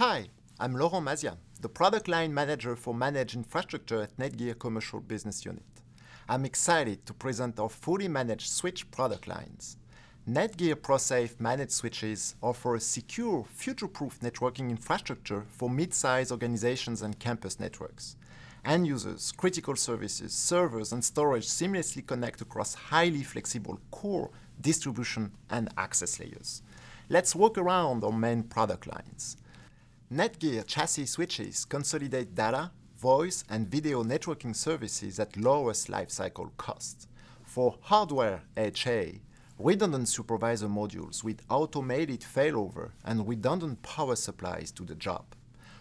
Hi, I'm Laurent Mazia, the product line manager for managed infrastructure at Netgear Commercial Business Unit. I'm excited to present our fully managed switch product lines. Netgear ProSafe managed switches offer a secure, future-proof networking infrastructure for mid-sized organizations and campus networks. End users, critical services, servers, and storage seamlessly connect across highly flexible core, distribution, and access layers. Let's walk around our main product lines. Netgear chassis switches consolidate data, voice, and video networking services at lowest lifecycle cost. For hardware HA, redundant supervisor modules with automated failover and redundant power supplies to the job.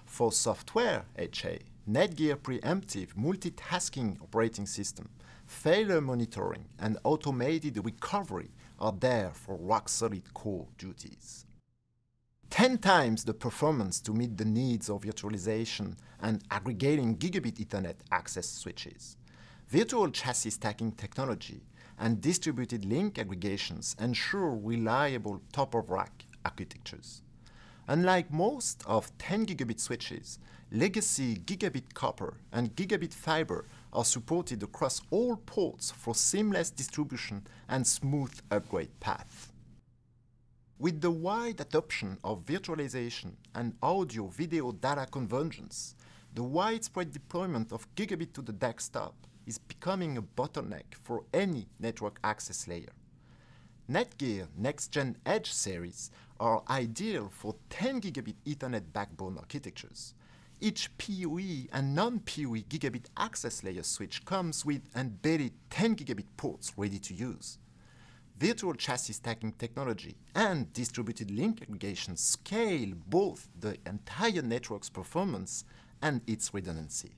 For software HA, Netgear preemptive multitasking operating system, failure monitoring, and automated recovery are there for rock-solid core duties. 10 times the performance to meet the needs of virtualization and aggregating gigabit Ethernet access switches. Virtual chassis stacking technology and distributed link aggregations ensure reliable top-of-rack architectures. Unlike most of 10 gigabit switches, legacy gigabit copper and gigabit fiber are supported across all ports for seamless distribution and smooth upgrade path. With the wide adoption of virtualization and audio-video data convergence, the widespread deployment of gigabit to the desktop is becoming a bottleneck for any network access layer. Netgear Next-Gen Edge series are ideal for 10 gigabit Ethernet backbone architectures. Each PoE and non-PoE gigabit access layer switch comes with embedded 10 gigabit ports ready to use. Virtual chassis stacking technology and distributed link aggregation scale both the entire network's performance and its redundancy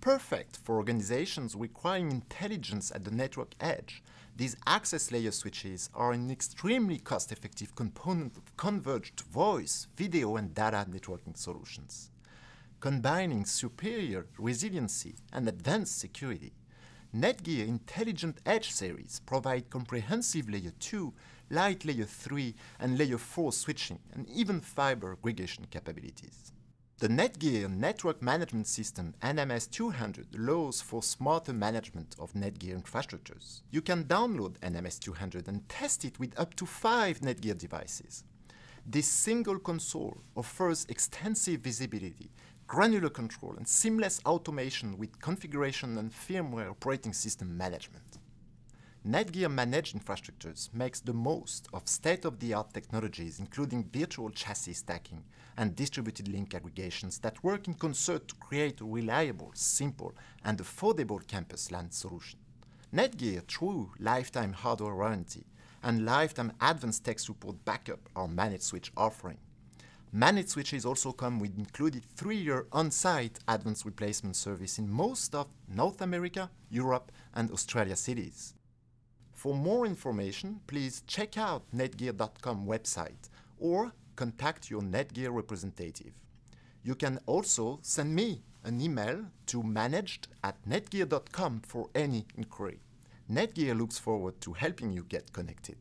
perfect for organizations requiring intelligence at the network edge, these access layer switches are an extremely cost-effective component of converged voice, video, and data networking solutions. Combining superior resiliency and advanced security, Netgear Intelligent Edge series provide comprehensive Layer 2, light Layer 3, and Layer 4 switching, and even fiber aggregation capabilities. The Netgear Network Management System NMS200 allows for smarter management of Netgear infrastructures. You can download NMS200 and test it with up to five Netgear devices. This single console offers extensive visibility, granular control, and seamless automation with configuration and firmware operating system management. Netgear Managed Infrastructures makes the most of state-of-the-art technologies including virtual chassis stacking and distributed link aggregations that work in concert to create a reliable, simple, and affordable campus LAN solution. Netgear true lifetime hardware warranty and lifetime advanced tech support backup are managed switch offering. Managed switches also come with included three-year on-site advanced replacement service in most of North America, Europe, and Australia cities. For more information, please check out netgear.com website or contact your Netgear representative. You can also send me an email to managed at netgear.com for any inquiry. Netgear looks forward to helping you get connected.